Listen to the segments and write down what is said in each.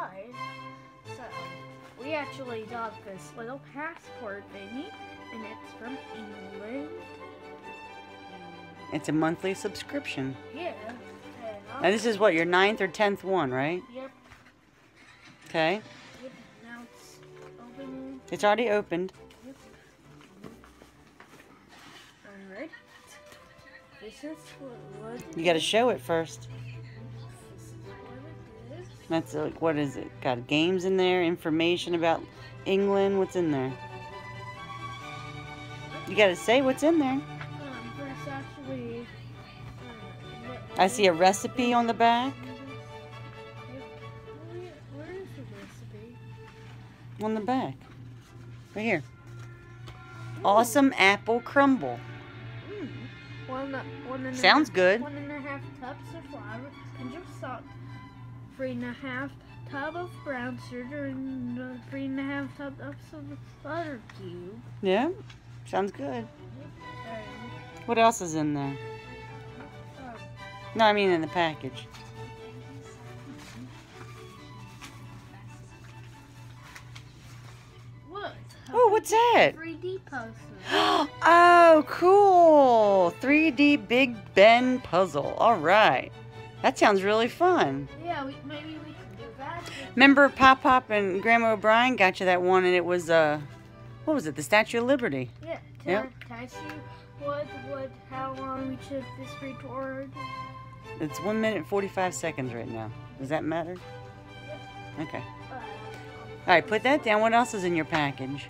inside. So we actually got this little passport thingy, and it's from England. It's a monthly subscription. Yeah. And Now this is what your ninth or tenth one, right? Yep. Okay. Yep. Now it's open. It's already opened. Alright. This is what, You got to show it first. That's like what is it? Got games in there, information about England. What's in there? You got to say what's in there. Um, actually. Uh, I see a recipe on the back. Where, where is the recipe? On the back. Right here. Awesome apple crumble. Mm. One, one and Sounds half- good. One and a half cups of flour, pinch of salt, three and a half tub of brown sugar, and three and a half cups of butter cube. Yeah. Sounds good. What else is in there? No, I mean in the package. what? Oh, what's that? 3D poster. oh, cool. 3D Big Ben puzzle. All right. That sounds really fun. yeah, we, maybe we can do that. Remember Pop Pop and Grandma O'Brien got you that one and it was uh what was it? The Statue of Liberty. Yeah. Can, Yep. I, can I see what, what, how long we took this record? It's 1 minute 45 seconds right now. Does that matter? Okay. Uh, All right, put that down. What else is in your package?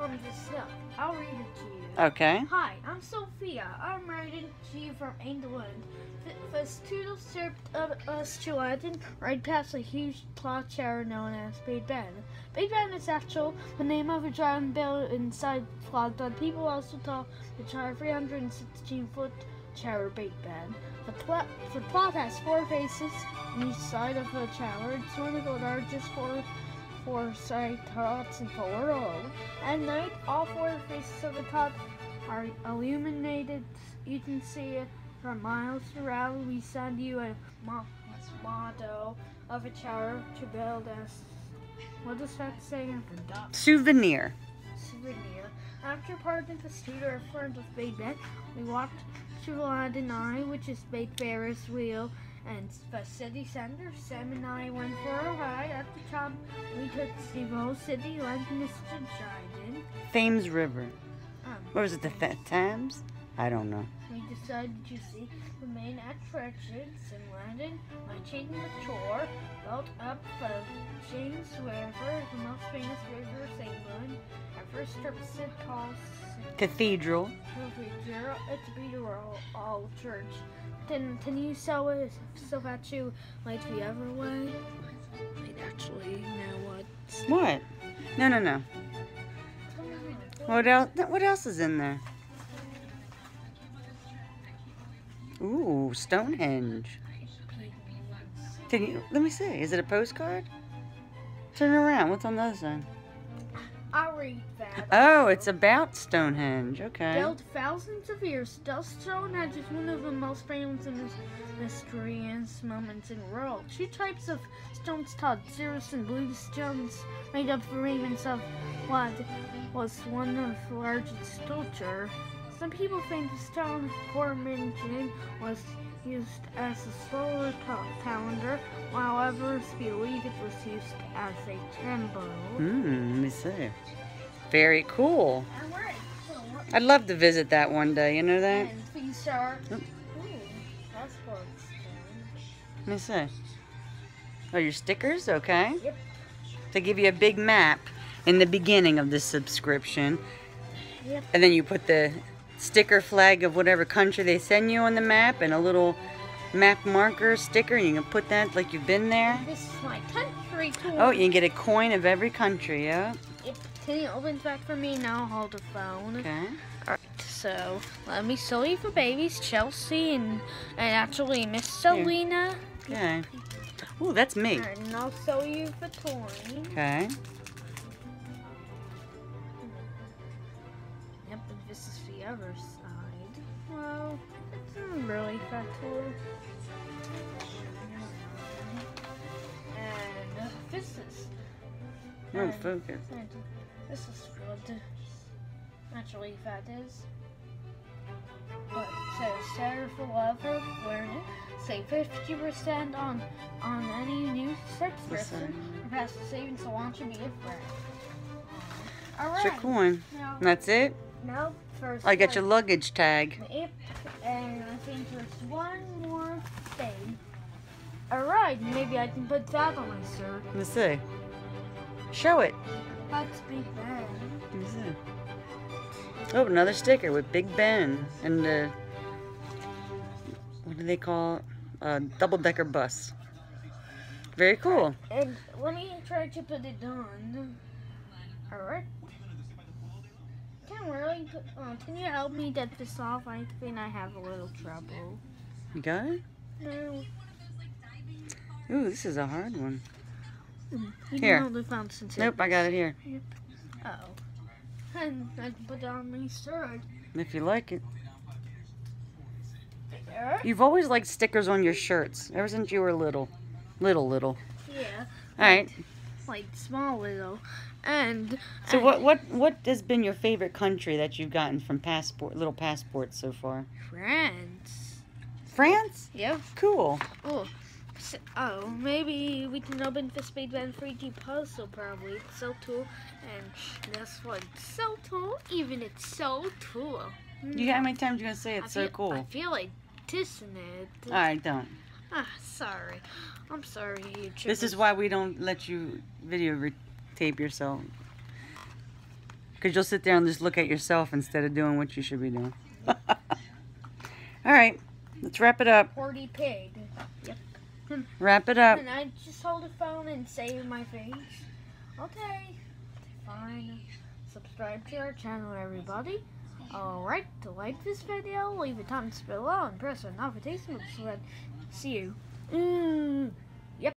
Um, this up. I'll read it to you. Okay. Hi, I'm Sophia. I'm writing to you from England. Th- The students served us to London right past a huge clock tower known as Big Ben. Big Ben is actual the name of a giant built inside the clock, but people also call the tower 316 foot tower Big Ben. The, pla- the clock has four faces on each side of the tower. It's one of the largest four clocks in the world. At night, all four faces of the top are illuminated. You can see it from miles around. We send you a mo- motto of a tower to build us. what does that say? in the forgot. Souvenir. Souvenir. After parting the scooter in front of Big Ben, we walked to London Eye, which is Big Ferris wheel, and the city center. Sam and I went for a ride. At the top, we could see the whole city like Mr. Dryden. Thames River. Um, What was it? The Th- Thames? I don't know. we decided to see the main attractions in London by taking the tour, built up the Thames River, the most famous river of England. Our first trip to Paul's Cathedral. Cathedral. It's a beautiful old church. Can can you sell it so that you like the other way? Wait, actually, know what? What? No, no, no. What else? What else is in there? Ooh, Stonehenge. Can you? Let me see. Is it a postcard? Turn around. What's on the other side? Read that. Oh, it's about Stonehenge. Okay. Built thousands of years, Dust Stonehenge is one of the most famous and mysterious moments in the world. Two types of stones called Sarsens and Blue stones made up the remains of what was one of the largest sculpture. Some people think the stone formation was used as a solar calendar, while others believe it was used as a temple. Hmm. Let me see. Very cool. And we're so I'd love to visit that one day. You know that? And these are. Oh. Ooh, passport. Let me see. Oh, your stickers? Okay. Yep. They give you a big map in the beginning of the subscription. Yep. And then you put the sticker flag of whatever country they send you on the map and a little map marker sticker. And you can put that like you've been there. This is my country tour. Oh, you can get a coin of every country, yeah. Yep. Can you open that for me now? Hold the phone. Okay. Alright, so let me you for babies, Chelsea and and actually Miss Selena. Okay. Ooh, that's me. And I'll show you for Tori. Okay. Yep, and this is the other side. Well, it's not really that cool. this is. No and- focus. this is good. Naturally, that is. But says Sarah for Lover learning. Save 50% on on any new subscription. Listen. Pass the savings to launch and be a friend. It's your coin. And that's it? No. first. I got your luggage tag. Yep, and I think there's one more thing. Alright, maybe I can put that on my shirt. Let's see. Show it. That's Big Ben. Me see. Oh, another sticker with Big Ben and the what do they call it? A double decker bus. Very cool. And let me try to put it on. Alright. Can really put, uh, can you help me get this off? I think I have a little trouble. You got it? No. Ooh, this is a hard one. You Here. can hold it down since it- Nope, I got it here. Oh. And I can put it on my shirt. If you like it. There. You've always liked stickers on your shirts ever since you were little. Little, little. Yeah. All right. Like small little. And So and what what what has been your favorite country that you've gotten from passport little passports so far? France. France? Yep. Cool. Oh. S- Oh, maybe we can open the Spade Band 3D puzzle probably. It's so cool. And that's what it's so cool. Even it's so cool. You how many times you gonna say I it's so feel- cool? I feel like dissing it. All right, don't. Ah, sorry. I'm sorry, you This is why we don't let you video tape yourself. Because you'll sit there and just look at yourself instead of doing what you should be doing. All right, let's wrap it up. Horty pig. Wrap it up. And I just hold the phone and save my face. Okay, fine. Subscribe to our channel, everybody. Alright, to like this video, leave a comments below and press the notification that see you. Mm.